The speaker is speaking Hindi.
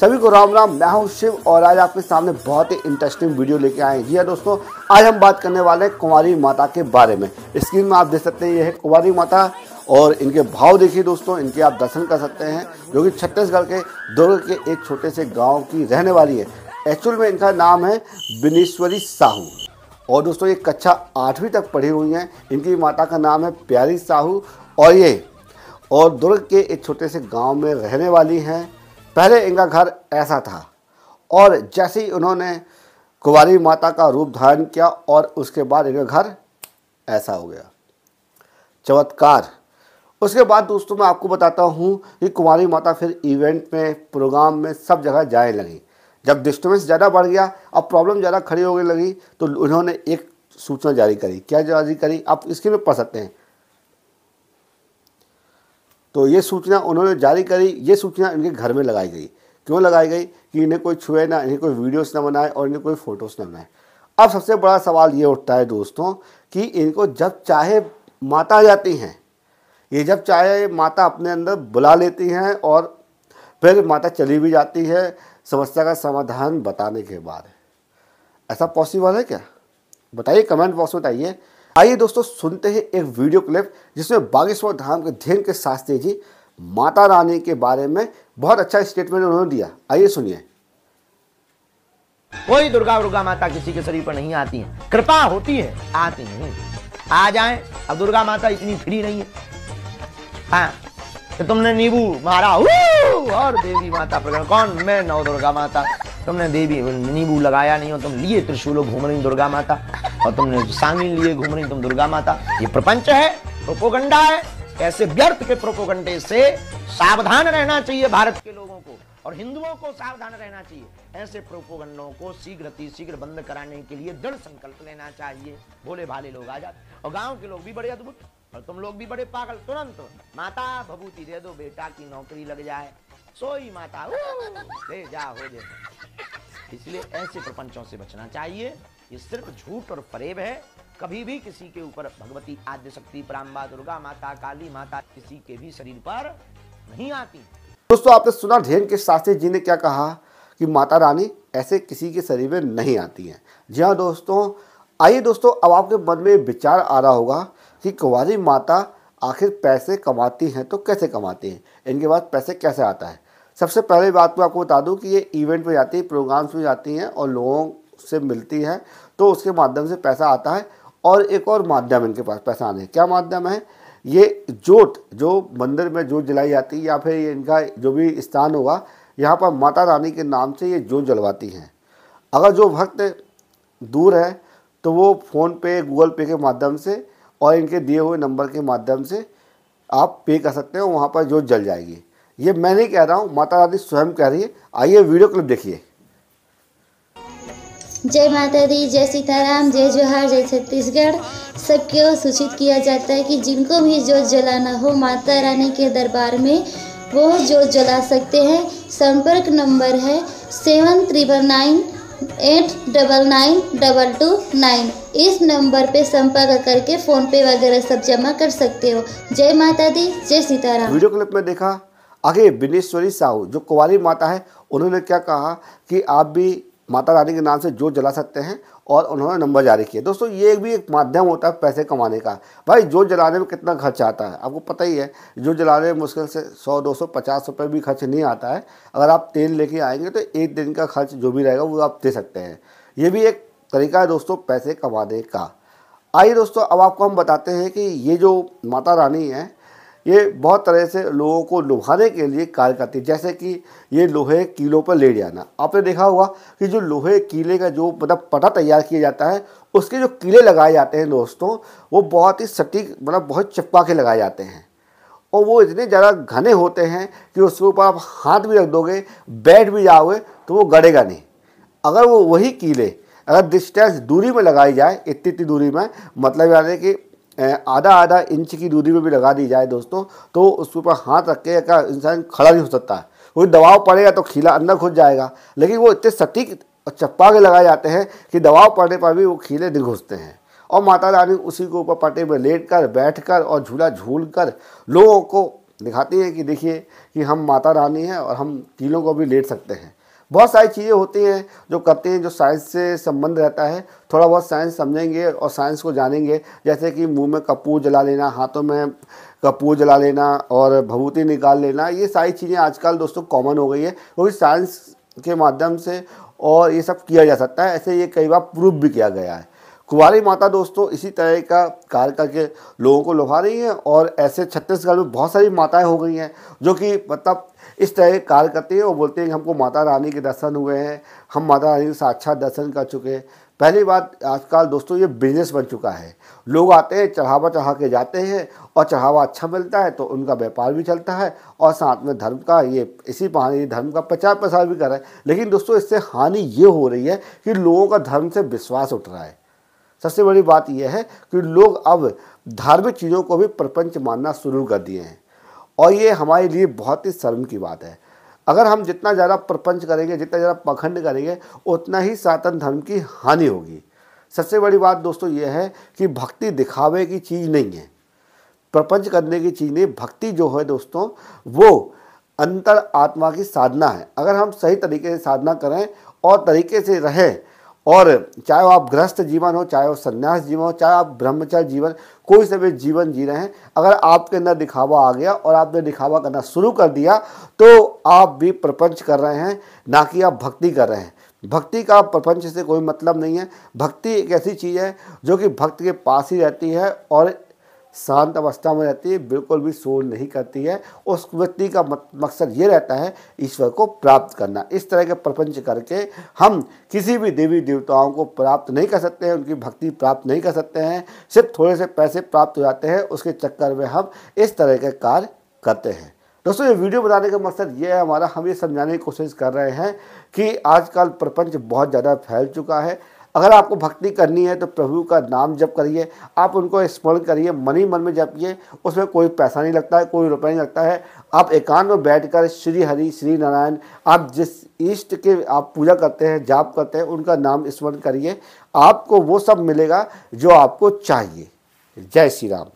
सभी को राम राम। मैं हूँ शिव और आज आपके सामने बहुत ही इंटरेस्टिंग वीडियो लेके आए जी हाँ दोस्तों, आज हम बात करने वाले हैं कुंवारी माता के बारे में। स्क्रीन में आप देख सकते हैं, ये है कुंवारी माता और इनके भाव देखिए दोस्तों, इनके आप दर्शन कर सकते हैं, जो कि छत्तीसगढ़ के दुर्ग के एक छोटे से गाँव की रहने वाली है। एक्चुअल में इनका नाम है बिनेश्वरी साहू। और दोस्तों, ये कक्षा आठवीं तक पढ़ी हुई हैं। इनकी माता का नाम है प्यारी साहू और ये और दुर्ग के एक छोटे से गाँव में रहने वाली हैं। पहले इनका घर ऐसा था। और जैसे ही उन्होंने कुंवारी माता का रूप धारण किया और उसके बाद इनका घर ऐसा हो गया। चमत्कार। उसके बाद दोस्तों मैं आपको बताता हूँ कि कुंवारी माता फिर इवेंट में प्रोग्राम में सब जगह जाए लगी। जब डिस्टर्बेंस ज़्यादा बढ़ गया, अब प्रॉब्लम ज़्यादा खड़ी होने लगी तो उन्होंने एक सूचना जारी करी। क्या जारी करी? आप इसके में पढ़ सकते हैं। तो ये सूचना उन्होंने जारी करी, ये सूचना इनके घर में लगाई गई। क्यों लगाई गई? कि इन्हें कोई छुए ना, इन्हें कोई वीडियोस ना बनाए और इन्हें कोई फ़ोटोज़ ना बनाए। अब सबसे बड़ा सवाल ये उठता है दोस्तों, कि इनको जब चाहे माता जाती हैं, ये जब चाहे माता अपने अंदर बुला लेती हैं और फिर माता चली भी जाती है, समस्या का समाधान बताने के बाद। ऐसा पॉसिबल है क्या? बताइए, कमेंट बॉक्स में बताइए। आइए दोस्तों सुनते हैं एक वीडियो क्लिप जिसमें बागेश्वर धाम के ध्यन के शास्त्री जी माता रानी के बारे में बहुत अच्छा स्टेटमेंट उन्होंने दिया। आइए सुनिए। कोई दुर्गा दुर्गा माता किसी के शरीर पर नहीं आती है। कृपा होती है, आती नहीं। आ जाए, अब दुर्गा माता इतनी फ्री नहीं है। हाँ तो तुमने नींबू मारा और देवी माता प्रकरण कौन? मैं नौ दुर्गा माता। तुमने देवी, नींबू लगाया नहीं हो, तुम लिए त्रिशूलो घूम रही दुर्गा माता। और तुमने सांगी लिए घूम रही, तुम दुर्गा माता, ये प्रपंच है, प्रोपोगंडा है। ऐसे व्यर्थ के प्रोपोगंडे से सावधान रहना चाहिए भारत के लोगों को और हिंदुओं को सावधान रहना चाहिए। ऐसे प्रोपोगंडों को शीघ्र शीघ्र बंद कराने के लिए दृढ़ संकल्प लेना चाहिए। भोले भाले लोग आ जाते और गाँव के लोग भी बड़े अद्भुत, और तुम लोग भी बड़े पागल। तुरंत माता भभूति दे दो, बेटा की नौकरी लग जाए। सोई माता ले जा हो जाए इसलिए ऐसे प्रपंचों से बचना चाहिए। ये सिर्फ़ झूठ और फरेब है। कभी भी किसी के ऊपर भगवती आद्य शक्ति प्राम्बा दुर्गा माता, काली माता किसी के भी शरीर पर नहीं आती। दोस्तों, आपने सुना ढेन के शास्त्री जी ने क्या कहा कि माता रानी ऐसे किसी के शरीर में नहीं आती हैं। जी हाँ दोस्तों, आइए दोस्तों, अब आपके मन में विचार आ रहा होगा कि कुंवारी माता आखिर पैसे कमाती हैं तो कैसे कमाती हैं? इनके पास पैसे कैसे आता है? सबसे पहले बात मैं आपको बता दूँ कि ये इवेंट में जाती है प्रोग्राम्स में जाती हैं और लोगों से मिलती है तो उसके माध्यम से पैसा आता है। और एक और माध्यम इनके पास पैसा आने क्या माध्यम है? ये जोत, जो मंदिर में जोत जलाई जाती है, या फिर ये इनका जो भी स्थान होगा, यहाँ पर माता रानी के नाम से ये जोत जलवाती हैं। अगर जो भक्त दूर है तो वो फ़ोन पे, गूगल पे के माध्यम से और इनके दिए हुए नंबर के माध्यम से आप पे कर सकते हो, वहाँ पर जोत जल जाएगी। ये मैं नहीं कह रहा हूँ, माता रानी स्वयं कह रही है। आइए वीडियो क्लिप देखिए। जय माता दी जय सीताराम, जय जोहार, जय छत्तीसगढ़। सबको सूचित किया जाता है कि जिनको भी जोत जलाना हो, माता रानी के दरबार में, वो जोत जला सकते हैं। संपर्क नंबर है seven triple nine eight double nine double two nine. इस नंबर पे संपर्क करके फ़ोन पे वगैरह सब जमा कर सकते हो। जय माता दी जय सीताराम। वीडियो क्लिप में देखा, आगे बिनेश्वरी साहू, जो कुंवारी माता है, उन्होंने क्या कहा कि आप भी माता रानी के नाम से जोत जला सकते हैं और उन्होंने नंबर जारी किया दोस्तों, ये भी एक माध्यम होता है पैसे कमाने का। भाई, जोत जलाने में कितना खर्च आता है? आपको पता ही है, जोत जलाने में मुश्किल से सौ, दो सौ, पचास रुपये भी खर्च नहीं आता है। अगर आप तेल लेके आएँगे तो एक दिन का खर्च जो भी रहेगा वो आप दे सकते हैं। ये भी एक तरीका है दोस्तों, पैसे कमाने का। आइए दोस्तों, अब आपको हम बताते हैं कि ये जो माता रानी है ये बहुत तरह से लोगों को लुभाने के लिए कार्य करती है। जैसे कि ये लोहे कीलों पर ले जाना। आपने देखा होगा कि जो लोहे कीले का जो मतलब पटा तैयार किया जाता है, उसके जो कीले लगाए जाते हैं दोस्तों, वो बहुत ही सटीक मतलब बहुत चिपका के लगाए जाते हैं। और वो इतने ज़्यादा घने होते हैं कि उसके ऊपर आप हाथ भी रख दोगे, बैठ भी जाओगे तो वो गड़ेगा नहीं। अगर वो वही कीले, अगर डिस्टेंस दूरी में लगाई जाए इतनी इतनी दूरी में मतलब यानी कि आधा आधा इंच की दूरी में भी लगा दी जाए दोस्तों तो उसके ऊपर हाथ रख के का इंसान खड़ा नहीं हो सकता है। कोई दबाव पड़ेगा तो खीला अंदर घुस जाएगा, लेकिन वो इतने सटीक और चप्पा के लगाए जाते हैं कि दबाव पड़ने पर भी वो खीले नहीं घुसते हैं। और माता रानी उसी के ऊपर पटे में लेट कर बैठ कर और झूला झूल कर लोगों को दिखाती हैं कि देखिए कि हम माता रानी हैं और हम कीलों को भी लेट सकते हैं। बहुत सारी चीज़ें होती हैं जो करते हैं, जो साइंस से संबंध रहता है। थोड़ा बहुत साइंस समझेंगे और साइंस को जानेंगे। जैसे कि मुँह में कपूर जला लेना, हाथों में कपूर जला लेना और भभूति निकाल लेना, ये सारी चीज़ें आजकल दोस्तों कॉमन हो गई है। क्योंकि साइंस के माध्यम से और ये सब किया जा सकता है। ऐसे ये कई बार प्रूव भी किया गया है। कुंवारी माता दोस्तों, इसी तरह का कार्य करके लोगों को लुभा रही हैं और ऐसे छत्तीसगढ़ में बहुत सारी माताएँ हो गई हैं, जो कि मतलब इस तरह के कार्य करती हैं और बोलते हैं कि हमको माता रानी के दर्शन हुए हैं, हम माता रानी के साक्षात दर्शन कर चुके हैं। पहली बात, आजकल दोस्तों ये बिज़नेस बन चुका है। लोग आते हैं, चढ़ावा चढ़ा के जाते हैं और चढ़ावा अच्छा मिलता है तो उनका व्यापार भी चलता है और साथ में धर्म का ये, इसी बहाने धर्म का प्रचार प्रसार भी कर रहा है। लेकिन दोस्तों, इससे हानि ये हो रही है कि लोगों का धर्म से विश्वास उठ रहा है। सबसे बड़ी बात यह है कि लोग अब धार्मिक चीज़ों को भी प्रपंच मानना शुरू कर दिए हैं। और ये हमारे लिए बहुत ही शर्म की बात है। अगर हम जितना ज़्यादा प्रपंच करेंगे, जितना ज़्यादा पखंड करेंगे, उतना ही सनातन धर्म की हानि होगी। सबसे बड़ी बात दोस्तों ये है कि भक्ति दिखावे की चीज़ नहीं है। प्रपंच करने की चीज़ नहीं, भक्ति जो है दोस्तों, वो अंतर आत्मा की साधना है। अगर हम सही तरीके से साधना करें और तरीके से रहें और चाहे आप गृहस्थ जीवन हो, चाहे वो संन्यास जीवन हो, चाहे आप ब्रह्मचर्य जीवन, कोई से भी जीवन जी रहे हैं, अगर आपके अंदर दिखावा आ गया और आपने दिखावा करना शुरू कर दिया तो आप भी प्रपंच कर रहे हैं, ना कि आप भक्ति कर रहे हैं। भक्ति का प्रपंच से कोई मतलब नहीं है। भक्ति एक ऐसी चीज़ है जो कि भक्त के पास ही रहती है और शांत अवस्था में रहती है, बिल्कुल भी शोर नहीं करती है। उस व्यक्ति का मकसद ये रहता है, ईश्वर को प्राप्त करना। इस तरह के प्रपंच करके हम किसी भी देवी देवताओं को प्राप्त नहीं कर सकते हैं, उनकी भक्ति प्राप्त नहीं कर सकते हैं। सिर्फ़ थोड़े से पैसे प्राप्त हो जाते हैं, उसके चक्कर में हम इस तरह के कार्य करते हैं। दोस्तों, ये वीडियो बनाने का मकसद ये है, हमारा, हम ये समझाने की कोशिश कर रहे हैं कि आजकल प्रपंच बहुत ज़्यादा फैल चुका है। अगर आपको भक्ति करनी है तो प्रभु का नाम जप करिए। आप उनको स्मरण करिए, मन ही मन में जपिए, उसमें कोई पैसा नहीं लगता है, कोई रुपया नहीं लगता है। आप एकांत में बैठ कर श्री हरि, श्री नारायण, आप जिस ईष्ट के आप पूजा करते हैं, जाप करते हैं, उनका नाम स्मरण करिए। आपको वो सब मिलेगा जो आपको चाहिए। जय श्री राम।